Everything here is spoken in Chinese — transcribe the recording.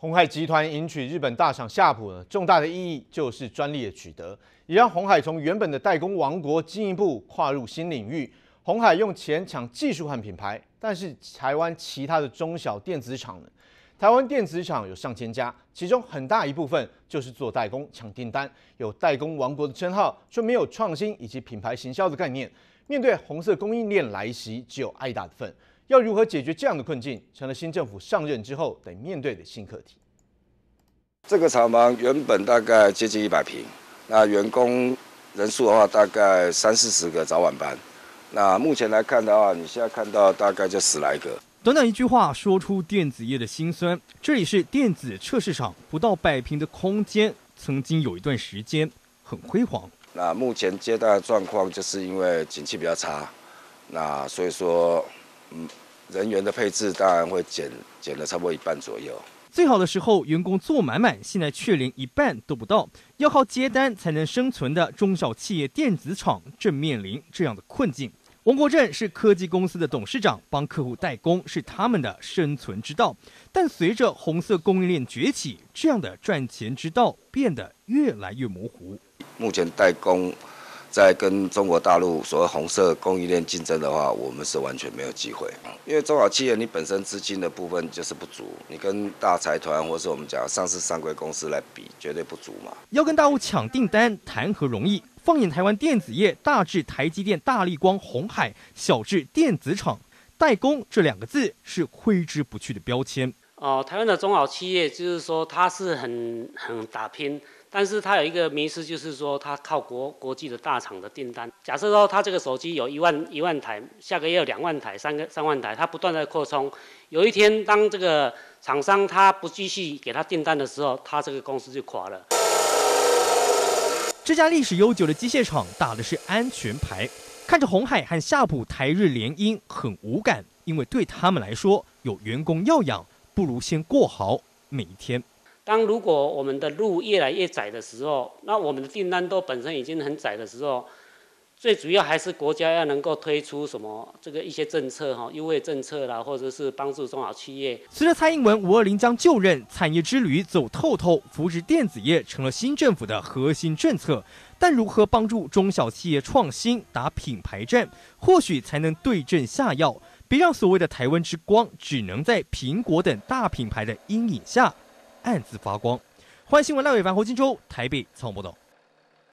红海集团迎娶日本大厂夏普呢，重大的意义就是专利的取得，也让红海从原本的代工王国进一步跨入新领域。红海用钱抢技术和品牌，但是台湾其他的中小电子厂呢？台湾电子厂有上千家，其中很大一部分就是做代工抢订单，有代工王国的称号，却没有创新以及品牌行销的概念。面对红色供应链来袭，只有挨打的份。要如何解决这样的困境，成了新政府上任之后得面对的新课题。这个厂房原本大概接近一百平，那员工人数的话大概三四十个早晚班。那目前来看的话，你现在看到大概就十来个。短短一句话说出电子业的辛酸。这里是电子测试场，不到百平的空间，曾经有一段时间很辉煌。那目前接待的状况，就是因为景气比较差，那所以说。嗯，人员的配置当然会减减了差不多一半左右。最好的时候，员工做满满，现在却连一半都不到。要靠接单才能生存的中小企业电子厂，正面临这样的困境。王国正是科技公司的董事长，帮客户代工是他们的生存之道。但随着红色供应链崛起，这样的赚钱之道变得越来越模糊。目前代工。在跟中国大陆所谓红色供应链竞争的话，我们是完全没有机会。因为中小企业你本身资金的部分就是不足，你跟大财团或是我们讲上市上柜公司来比，绝对不足嘛。要跟大陆抢订单，谈何容易？放眼台湾电子业，大至台积电、大力光、红海，小至电子厂，代工这两个字是挥之不去的标签。哦，台湾的中小企业就是说，它是很很打拼。但是它有一个迷思，就是说它靠国国际的大厂的订单。假设说它这个手机有一万一万台，下个月有两万台、三个三万台，它不断的扩充。有一天，当这个厂商他不继续给他订单的时候，他这个公司就垮了。这家历史悠久的机械厂打的是安全牌，看着红海和夏普台日联姻很无感，因为对他们来说，有员工要养，不如先过好每一天。当如果我们的路越来越窄的时候，那我们的订单都本身已经很窄的时候，最主要还是国家要能够推出什么这个一些政策哈，优惠政策啦，或者是帮助中小企业。随着蔡英文五二零将就任，产业之旅走透透，扶植电子业成了新政府的核心政策。但如何帮助中小企业创新、打品牌战，或许才能对症下药，别让所谓的台湾之光只能在苹果等大品牌的阴影下。暗自发光。欢迎新闻赖伟凡、侯金洲台北仓报道。